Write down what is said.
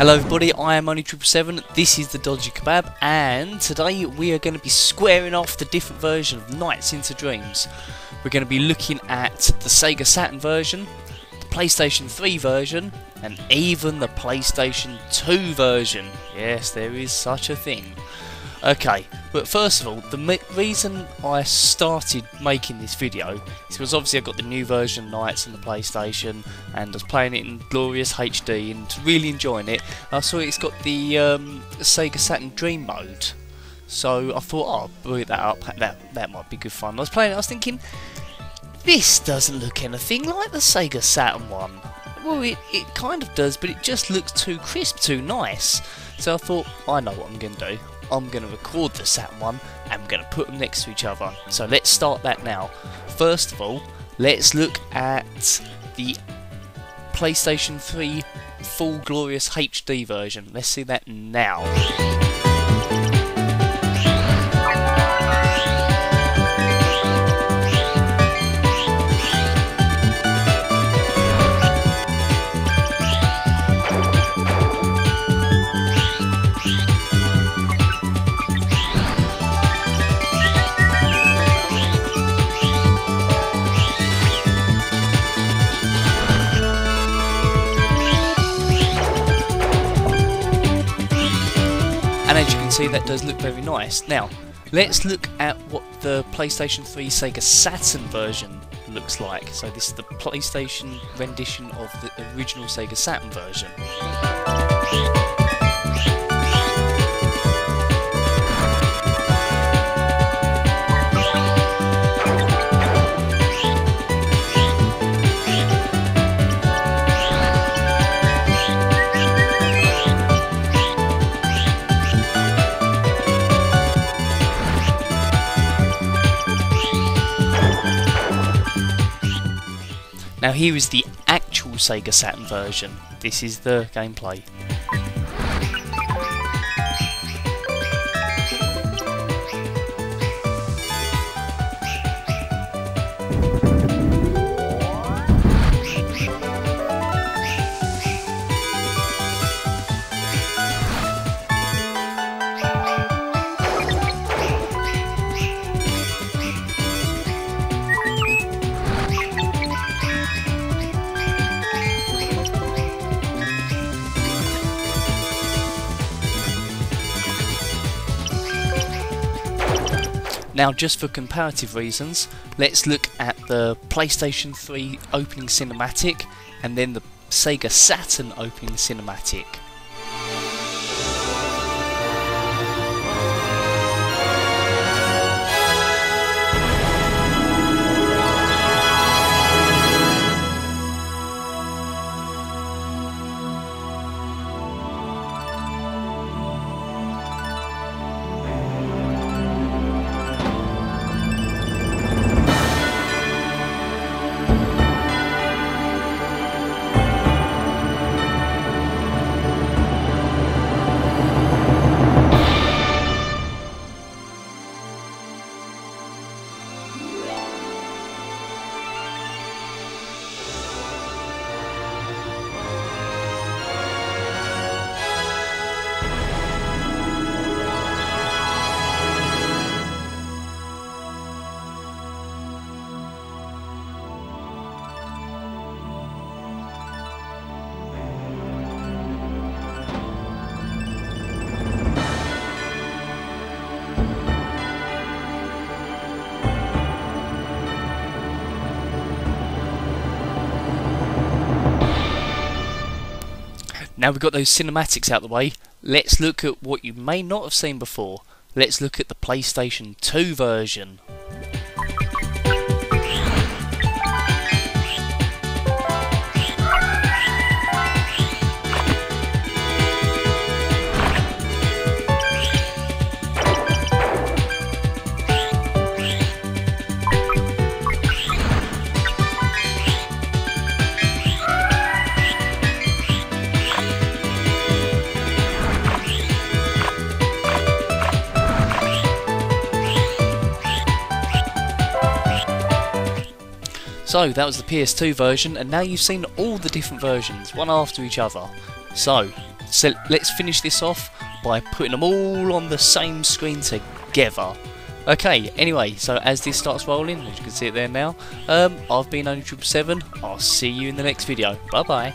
Hello everybody, I am only Triple Seven. This is the Dodgy Kebab, and today we are going to be squaring off the different version of Nights into Dreams. We're going to be looking at the Sega Saturn version, the PlayStation 3 version, and even the PlayStation 2 version. Yes, there is such a thing. Okay, but first of all, the reason I started making this video is because obviously I got the new version of Nights on the PlayStation and I was playing it in glorious HD and really enjoying it. I saw it's got the um, Sega Saturn Dream mode, so I thought, oh, I'll boot that up. That that might be good fun. I was playing it. I was thinking, this doesn't look anything like the Sega Saturn one. Well, it, it kind of does, but it just looks too crisp, too nice. So I thought, I know what I'm going to do. I'm going to record the Saturn one and I'm going to put them next to each other. So let's start that now. First of all, let's look at the PlayStation 3 full glorious HD version. Let's see that now. And as you can see that does look very nice. Now let's look at what the PlayStation 3 Sega Saturn version looks like. So this is the PlayStation rendition of the original Sega Saturn version. Now here is the actual Sega Saturn version. This is the gameplay. Now just for comparative reasons, let's look at the PlayStation 3 opening cinematic and then the Sega Saturn opening cinematic. Now we've got those cinematics out the way, let's look at what you may not have seen before. Let's look at the PlayStation 2 version. So that was the PS2 version and now you've seen all the different versions, one after each other. So, So let's finish this off by putting them all on the same screen together. Okay, anyway, so as this starts rolling, as you can see it there now, um, I've been Only7 I'll see you in the next video. Bye bye.